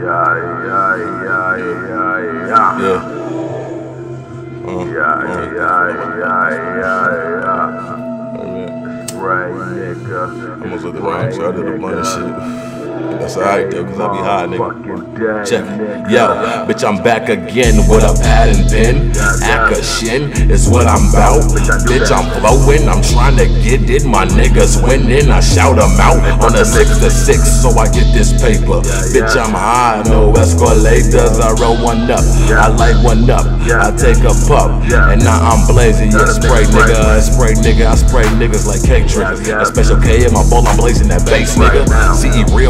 Yeah, yeah, yeah, yeah, yeah. Yeah. Uh, Yeah, uh, yeah, yeah, yeah, yeah. Right, nigga. Almost let the wrong side of the blunt and shit. That's alright though, cause I be high, nigga. Check it. Yo, bitch, I'm back again with a pad and pen. Action is what I'm about. Bitch, I'm flowing, I'm trying to get it. My niggas winning, I shout them out on a six to six, so I get this paper. Bitch, I'm high, no escalators. I roll one up, I light one up, I take a puff, and now I'm blazing. Yeah, spray nigga, I spray nigga, I spray niggas like cake triggers. That special K in my bowl, I'm blazing that bass, nigga. CE real when I ain't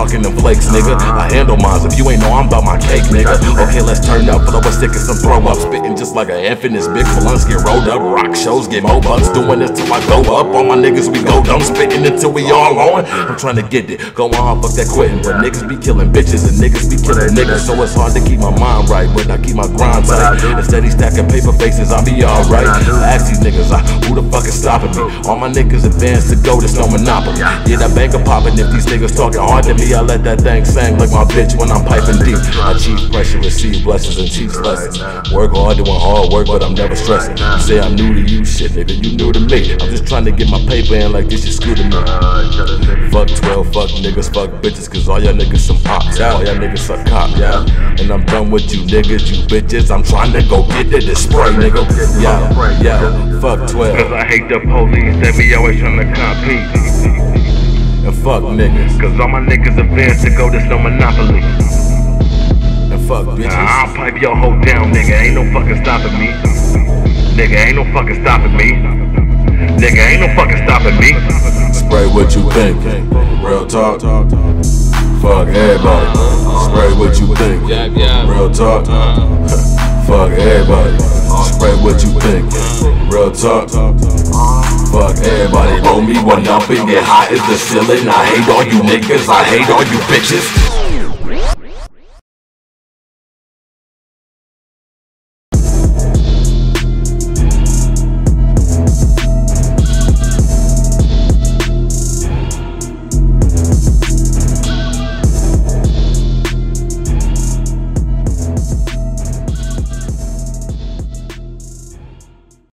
talking them flakes, nigga. I handle mines. If you ain't know, I'm about my cake, nigga. Okay, let's turn up, throw a stick and some throw up. Spitting just like an infant. Big balloons get rolled up. Rock shows get more bucks. Doing this till I go up. All my niggas, we go dumb. Spitting until we all on. I'm trying to get it. Go on, fuck that quitting. But niggas be killing bitches and niggas be killing niggas. So it's hard to keep my mind right. But keep my grind tight. Instead, he stacking paper faces, I'll be alright. I Ask these niggas, uh, who the fuck is stopping me? All my niggas advance to go, there's no monopoly. Yeah, that banker popping. If these niggas talking hard to me, I let that thing sing like my bitch when I'm piping deep. I chief pressure, receive blessings and teach lessons. Work hard, doing hard work, but I'm never stressing. You say I'm new to you, shit, nigga, you new to me. I'm just trying to get my paper in like this, you screw to me. Fuck 12, fuck niggas, fuck bitches, cause all y'all niggas some ops. All y'all niggas suck cop, yeah. And I'm done with you niggas, you bitches. I'm trying to go get it, this spray, nigga. Yeah, yeah, fuck 12. Cause I hate the police, they be always trying to compete. And fuck niggas. Cause all my niggas advance to go, there's no monopoly. And fuck bitches. Nah, I'll pipe your hoe down, nigga, ain't no fucking stopping me. Nigga, ain't no fucking stopping me. Nigga, ain't no fucking stopping me. Spray what you think. Real talk. Fuck everybody. Spray what you think. Real talk. Uh-huh. Fuck everybody. Spray what you think. Real talk. Fuck everybody. Roll me one up and get hot as the ceiling. I hate all you niggas. I hate all you bitches.